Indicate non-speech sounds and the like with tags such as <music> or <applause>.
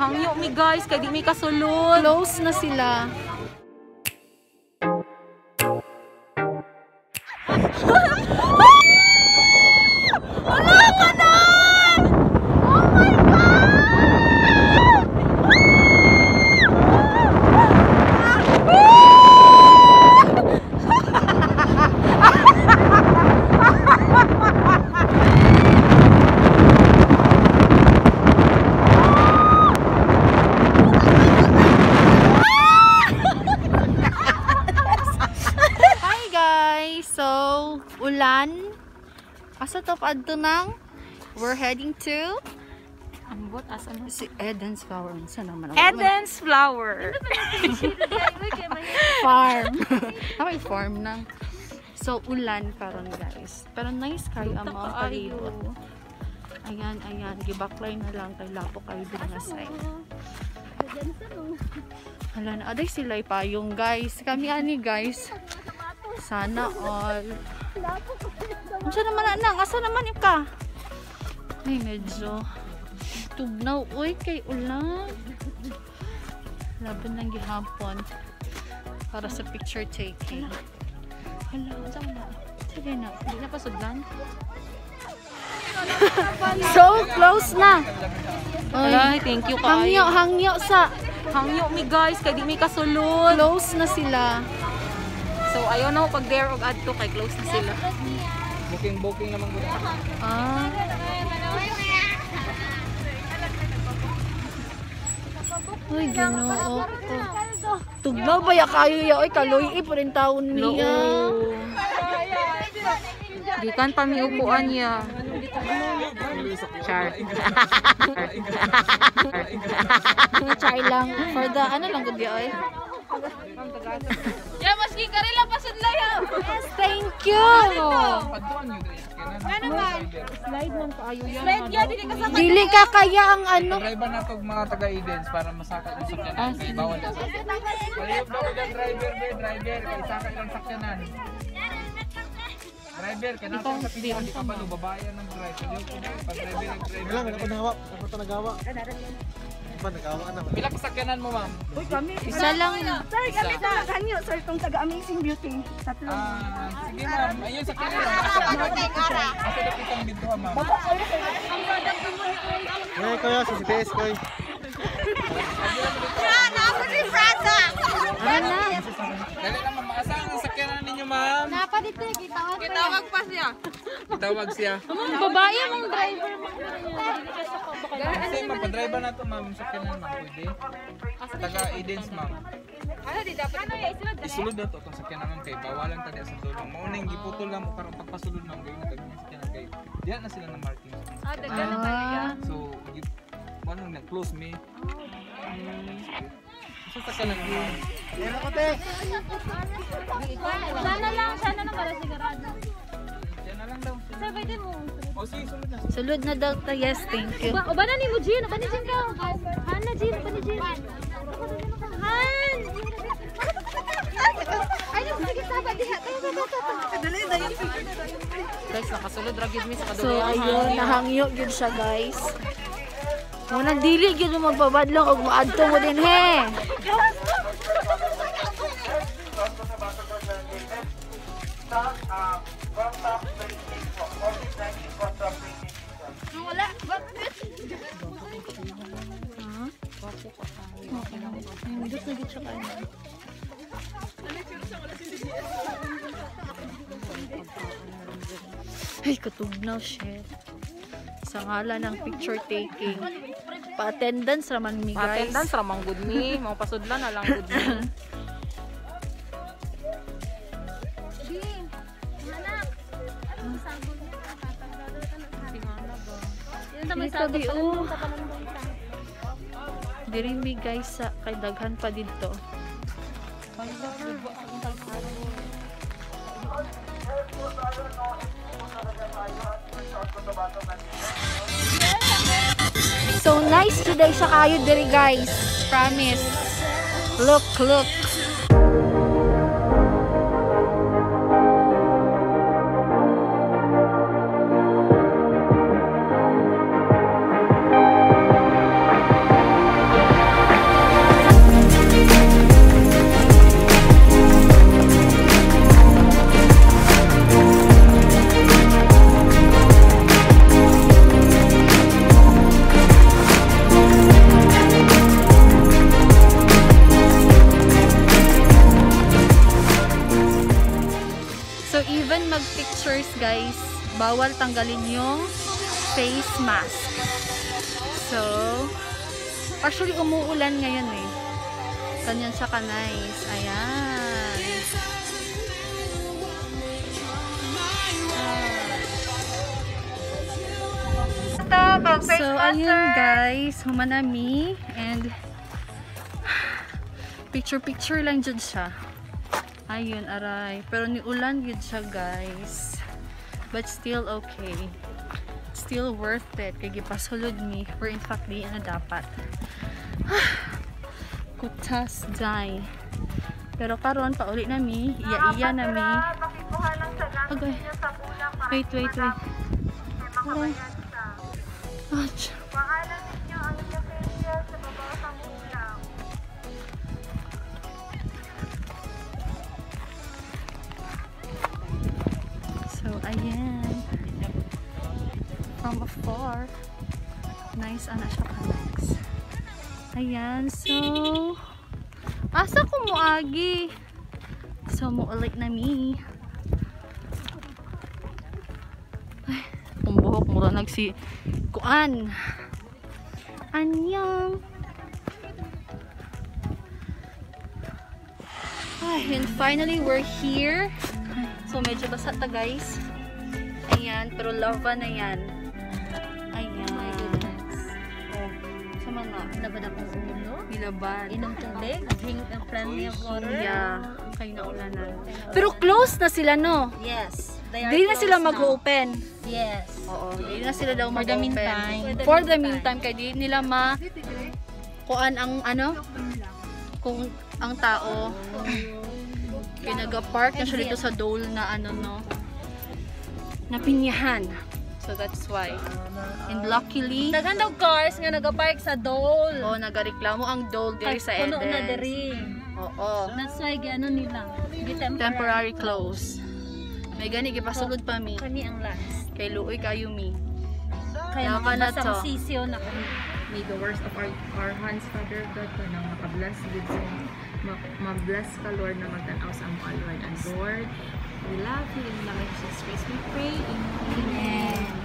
Hangyo mi guys, kay di mi kasulod. Close na sila. Asa to adto nang? We're heading to Ambot asa na si Eden's Flower. Saan naman? Eden's flower. farm. <laughs> Okay, farm nang. So, ulan karon guys. Pero nice kayo ang mga palibot. Ayan, ayan. Gibaklay na lang kay lapo kayo din nga side. Hala na. Aday sila payong guys. Kami ani guys. Sana all. Asa naman na nang? Asa naman ka? Ay, medyo tugnaw. Uy, kay ulan. Laban ng gihapon. Para sa picture taking. Hala, saan na? Sige na. Hindi na pasudlan. so close na. Ay, thank you hangyo, kaayo. hangyo sa Hangyo mi guys, kay di mi kasulod. close na sila. So ayaw na pag there og adto kay close na sila. Booking booking naman ko. Ah. Uy, ginoo ko. Tugnaw ba ya kayo ya? Oy, kaloy eh, pa rin taon niya. Gikan pa mi upuan niya. Char. Chai lang. For the, ano lang gudi oy? Ya maski karila pasud layo. Yes, thank you! Slide man kaayo yan. Dili ka kaya ang ano. Driver na to mga taga Edens para masakit yung sakyanan. Kaya bawal na sa. Palihog daw yung driver, be, driver. Kaya sakit ang sakyanan. Driver, kaya natin sa pilihan, di ka ba babayan ng driver. Pag driver, driver. Kailan ako nagawa? Ako ito nagawa. Pila ka sakyanan mo, ma'am? Isa lang. Sir, kami ito naghanyo, sir, itong taga Amazing Beauty. Tatlo. Ah, sige ma'am. Ayun, sakyanan. Asa na kitang dito, ma'am? Eh, kaya sa CPS ko Tawag pa siya. Tawag siya. Babae mong driver. Kasi ma'am, pa-driver na to, ma'am. Sakyanan, ma'am. Pwede. Taga Edens, ma'am. Ano di dapat ano ya isunod Isulod na to itong sakyanan ma'am kay bawalan tadi sa dulo. Maunang giputol lang mo karon pagpasulod ma'am gayon tag sakyanan kay. Diyan na sila ng marking. Ah, daghan na talaga. So, gi ano na close me. Sa sakyanan mo. Sana lang, sana lang pala sigurado. Diyan na lang daw. Sir, pwede mo. O sige, sulod na. Sulod na daw ta. Yes, thank you. Ba, o ba na ni mo, Jean? Ba ni Jean ka? Han na, Jean. Ba ni Jean? Han! Ay, sige, sabat diha. Ba ito? Guys, nakasulod ra gyud mi sa So, kadulo. ayun, nahangyo gyud siya, guys. Muna dili gyud mo magbabadlong og maadto mo din he. Wala. Ay, katugnaw, shit. Sa ngala ng picture taking. Pa-attendance raman mi, guys. Attendance ra man good mi, mga pasudlan na lang good mi. Dito, di, ka. Diri mi, guys, sa kay daghan pa dito. So nice today sa kayo diri guys. Promise. Look, look. Bawal tanggalin yung face mask. So, actually umuulan ngayon eh. Ganyan siya ka-nice. Ayan. So, ayun guys, humanami and picture-picture lang dyan siya. Ayun, aray. Pero ni ulan yun siya guys. But still okay. Still worth it. Kaya gipasulod mi. Or in fact, di na dapat. <sighs> Kutas die. Pero karon pa uli na mi. Iya-iya na mi. Okay. Wait, wait, wait. Aray. Ouch. From afar. Nice, ana siya ka nice. Ayan, so... Asa ko mo agi? So, mo ulit na mi. Ay, kung buhok mo ra nagsi... Kuan. Anyang. Ay, and finally, we're here. So, medyo basa ta, guys. Ayan, pero lava na yan. Sama na. Labad akong ulo. Nilaban. Inom tubig. Drink ng plenty of water. Yeah, kayo na ulanan. Pero close na sila, no? Yes. They are Hindi na sila mag-open. Yes. Oo, hindi na sila daw For the mag-open. meantime. For the meantime, kaya di nila ma kuan ang ano kung ang tao pinag-park na siya dito sa dole na ano no na pinyahan. So that's why. And luckily, Dagan daw cars nga nagapark sa dole. oh, nagareklamo ang dole diri sa Eden. na diri. Oo. That's why gano nila. Temporary. Temporary close. May gani gipasulod pa mi. Kami ang last. Kay luoy kayo mi. Kaya to. sisyo na kami. May the worst of our, our hands, Father God, ka nang makabless good sa ma- ma-bless ka, Lord, na magtanaw sa among Lord and Lord. We love you and the you. race. We pray in Amen.